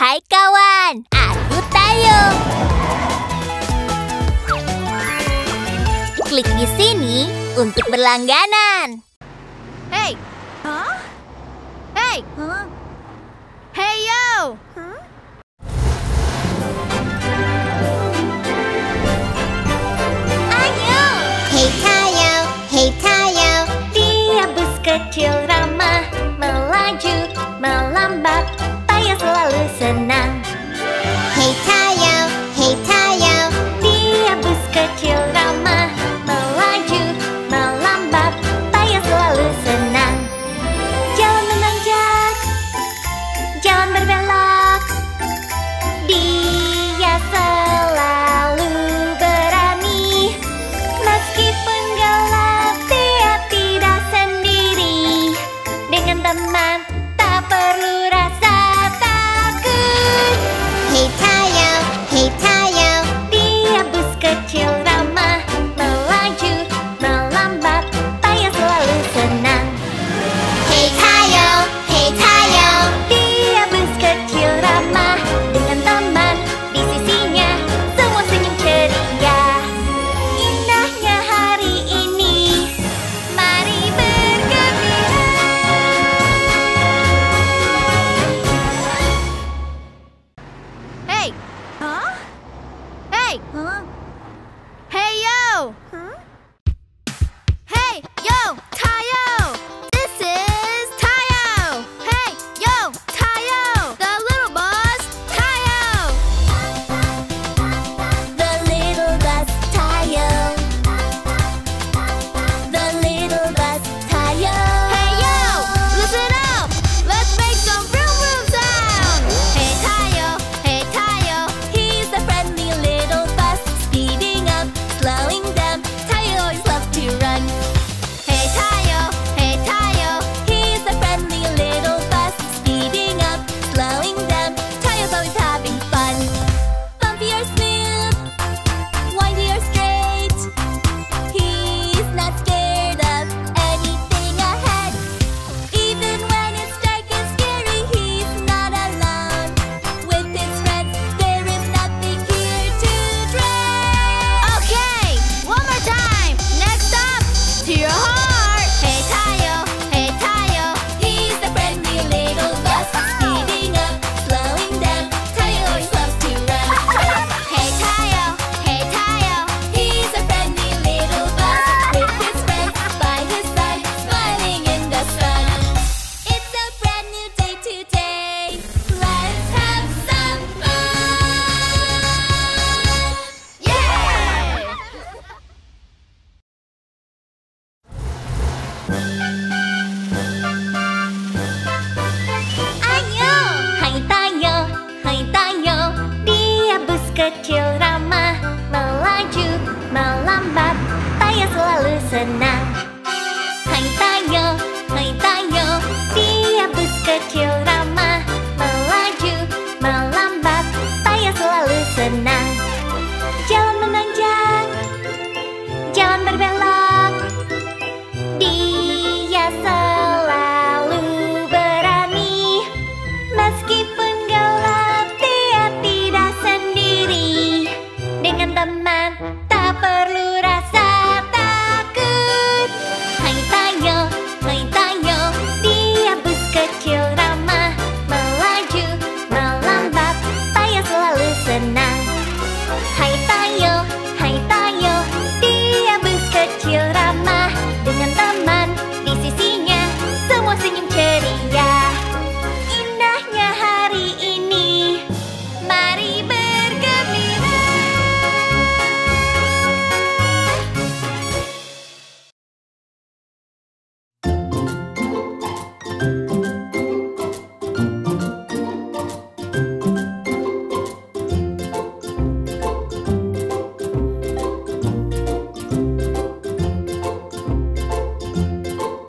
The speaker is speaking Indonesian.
Hai kawan, aku Tayo. Klik di sini untuk berlangganan. Hey! Huh? Hey! Huh? Hey yo! Huh? Ayo! Hey Tayo, hey Tayo. Dia bus kecil ramah, melaju, melambat, Buffalo, listen now. tayo loosen Hai Tayo, hai tayo, dia a.